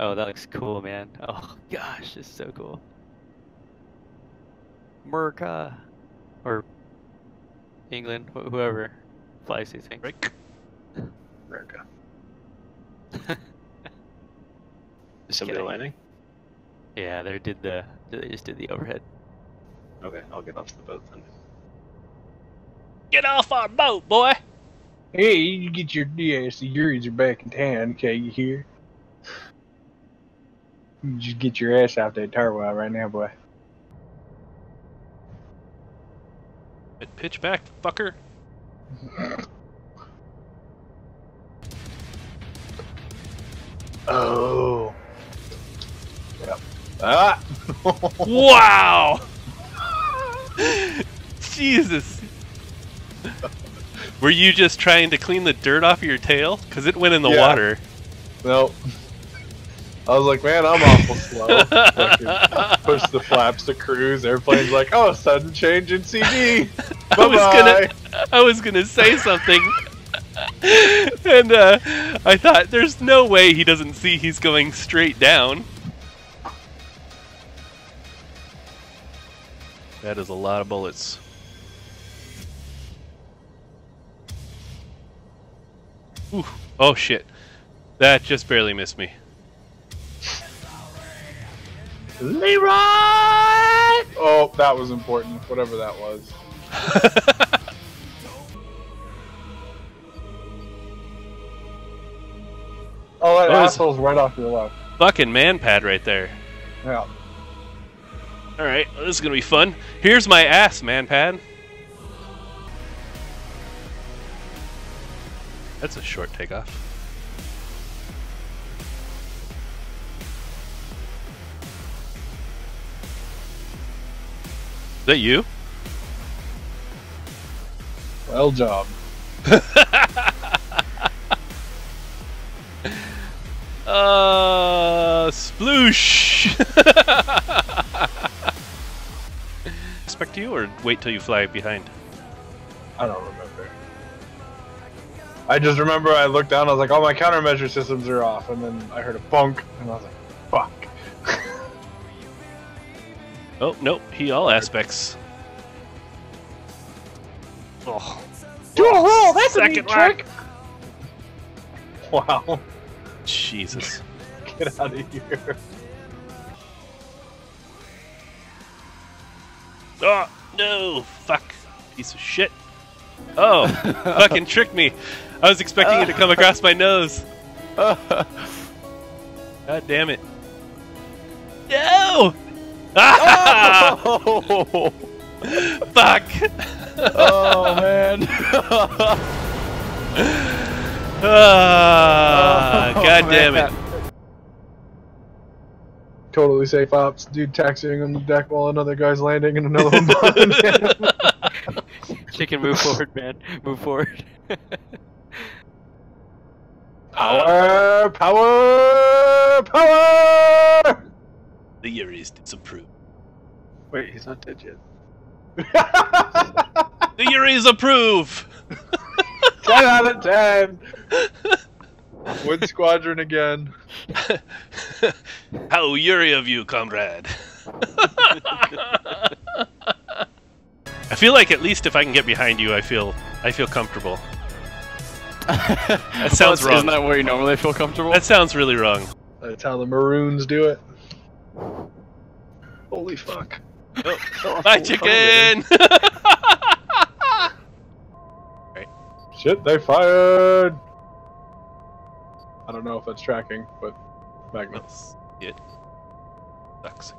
Oh, that looks cool, man. Oh gosh, this is so cool. America, or England, wh- whoever flies these things. Right? America. Is somebody Kidding. landing? Yeah, they did the. They just did the overhead. Okay, I'll get off the boat then. Get off our boat, boy! Hey, you get your yeah, so Yuri's are back in town, okay, you hear? You just get your ass out that Tarawa right now, boy. Pitch back, fucker. Oh. Yep. Ah! Wow! Jesus. Were you just trying to clean the dirt off of your tail? Because it went in the Yeah. water. nope. I was like, man, I'm awful slow. Push the flaps to cruise. Airplane's like, oh, sudden change in CD. I was Bye-bye. gonna, I was gonna say something, and uh, I thought, "There's no way he doesn't see he's going straight down." That is a lot of bullets. Ooh. Oh shit! That just barely missed me. Leroy! Oh, that was important. Whatever that was. Oh, that What is- asshole's right off your left. Fucking man pad right there. Yeah. All right, this is gonna be fun. Here's my ass, man pad. That's a short takeoff. Is that you? Well job. Uh, sploosh. Expect you, or wait till you fly behind? I don't remember. I just remember I looked down. I was like, "Oh, my countermeasure systems are off," and then I heard a bunk, and I was like, "Fuck." Oh nope, he all aspects. Oh, Dual roll. That's a neat trick. Wow. Jesus. Get out of here. Oh no! Fuck! Piece of shit. Oh, fucking tricked me. I was expecting it to come across my nose. God damn it! No! Ah! Oh, Fuck! oh man. Ah, Oh, God damn it! Totally safe ops. Dude taxiing on the deck while another guy's landing and another one behind him. Chicken, move forward, man. Move forward. Power! Power! Power! The Uris disapprove. Wait, he's not dead yet. The Uris approve! 10 out of 10! Wood Squadron again. How Yuri of you, comrade! I feel like at least if I can get behind you, I feel I feel comfortable. that sounds wrong. Isn't that where you normally feel comfortable? That sounds really wrong. That's how the Maroons do it. Holy fuck. Oh, Bye, chicken! Shit, they fired! I don't know if that's tracking, but Magnet. Let's it. Sucks.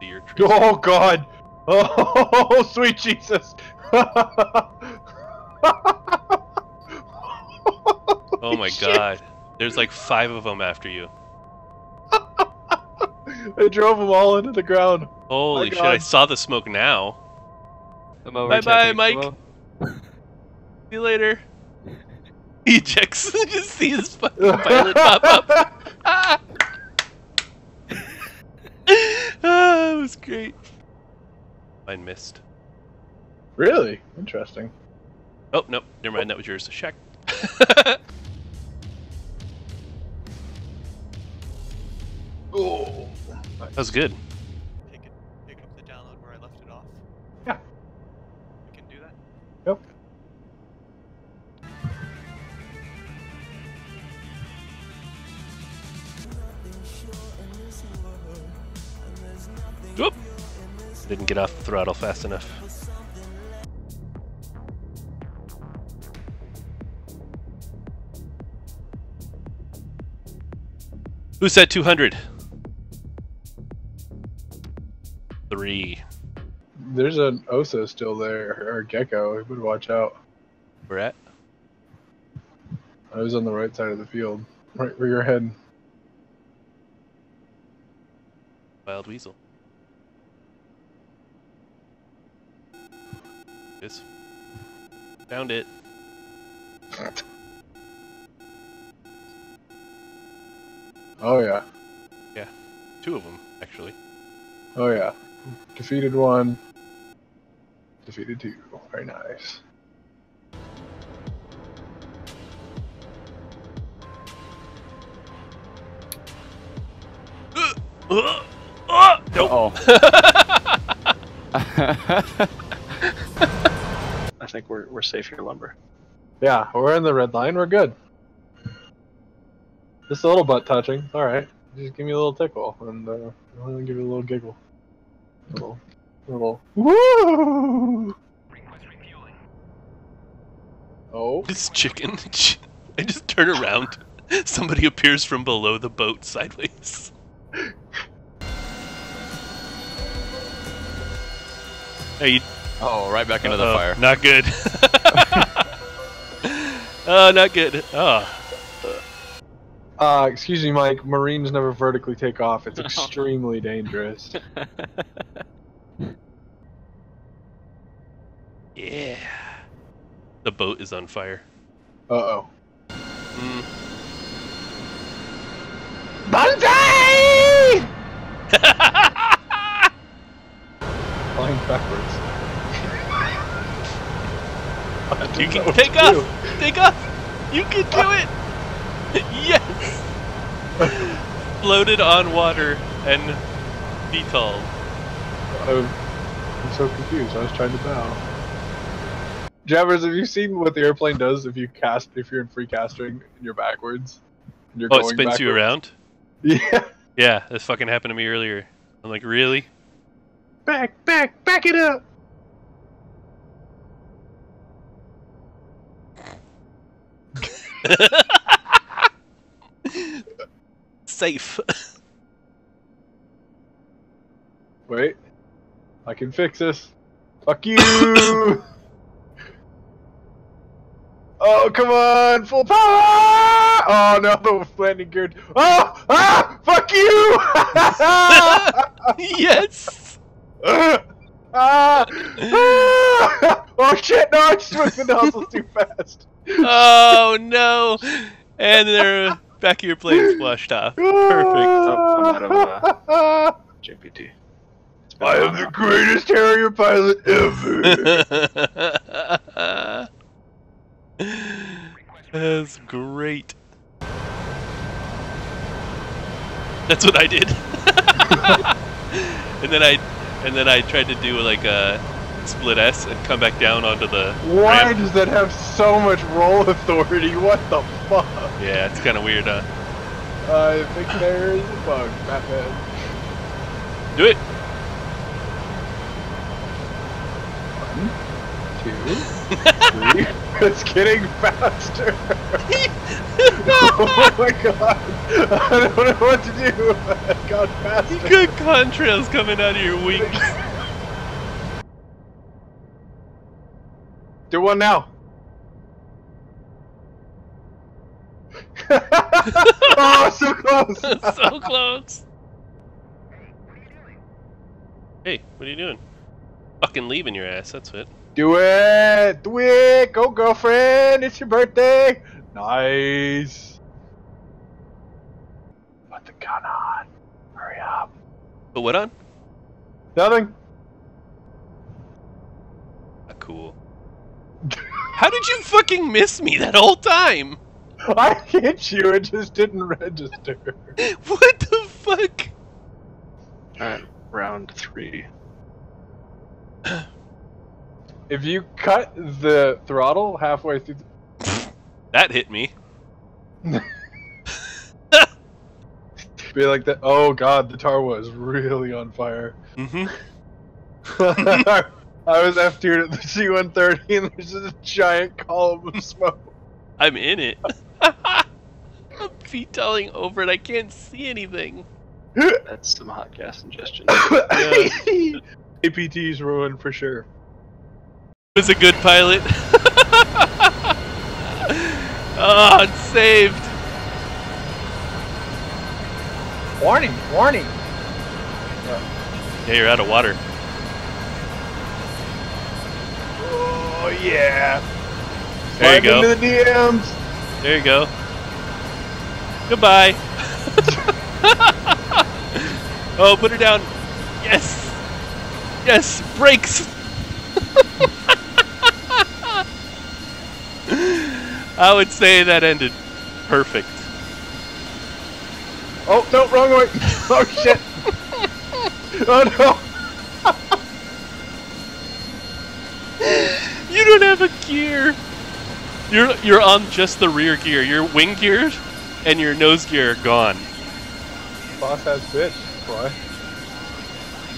The tree. Oh god! Oh, sweet Jesus! Oh my god. There's like five of them after you. They drove them all into the ground. Holy shit, I saw the smoke now. I'm over Bye-bye. Mike. Hello? See you later. Ejects. Just see his fucking pilot pop up. Ah! ah, it was great. Mine missed. Really? Interesting. Oh, nope. Never mind. That was yours. Shack. Oh. That was good. Pick it, pick up the download where I left it off. Yeah. We can do that. Yep. Whoop! Didn't get off the throttle fast enough. Who said 200? There's an Osa still there, or a gecko. You would watch out. We're at? I was on the right side of the field, right where you're heading. Wild Weasel. Yes. Found it. Oh yeah. yeah, Two of them, actually. oh yeah. Defeated one. Defeated two. Very nice. Uh, uh, uh, nope. Oh. I think we're we're safe here, lumber. Yeah, we're in the red line. We're good. Just a little butt touching. All right. Just give me a little tickle, and uh, I'll give you a little giggle. A little, little. Woo! Oh. This chicken. I just turn around. Somebody appears from below the boat sideways. Hey, you, oh, right back into the uh-oh, fire. Not good. Oh, not good. Oh, Uh, excuse me, Mike. Marines never vertically take off. It's extremely dangerous. Yeah. The boat is on fire. Uh oh. Mm. Banzai! Flying backwards. You can take off. Take off. You can do it. yes. Floated on water and detalled. I'm, I'm so confused. I was trying to bow. Jabbers, have you seen what the airplane does if you cast if you're in free casting and you're backwards? And you're Oh, it spins you around. Yeah. Yeah, this fucking happened to me earlier. I'm like, really? Back, back, back it up. Safe. Wait. I can fix this. Fuck you! oh, come on! Full power! Oh no, the landing gear. Oh! Ah! Fuck you! yes. ah! Ah! Oh shit, no, I just went the nozzles too fast. Oh no. And their back of your plane flushed off. Perfect. Oh, I'm out of, JPT. It's been I a am the greatest Harrier pilot ever. That's great. That's what I did. and then I and then I tried to do like a split S and come back down onto the Why ramp. does that have so much roll authority? What the fuck? Yeah, it's kind of weird, huh? I think there is a bug, Batman. Do it. One, two, three. It's getting faster. oh my god. I don't know what to do. It got faster. Good contrails coming out of your wings. Do one now. oh, so close. so close. Hey, what are you doing? Fucking leaving your ass, that's it. Do it! Do it! Go, girlfriend! It's your birthday! Nice! Put the gun on. Hurry up. But what on? Nothing. Ah, cool. How did you fucking miss me that whole time? I hit you, it just didn't register. What the fuck? fuck? Alright, round three. If you cut the throttle halfway through, That hit me. be like that. Oh god, the Tarawa was really on fire. Mm-hmm. I was F tiered at the C-130, and there's just a giant column of smoke. I'm in it. I'm telling over it. I can't see anything. That's some hot gas ingestion. APT's ruined for sure. Was a good pilot. oh, it's saved. Warning! Warning! Yeah, you're out of water. Oh yeah! There you Slide go. Into the DMs. There you go. Goodbye. oh, put her down. Yes. Yes. Brakes. I would say that ended perfect. Oh no, wrong way! Oh shit! oh no! You don't have a gear. You're you're on just the rear gear. Your wing gear and your nose gear are gone. Boss has bitch. Why?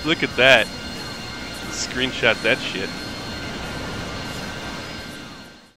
Look at that. Screenshot that shit.